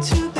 to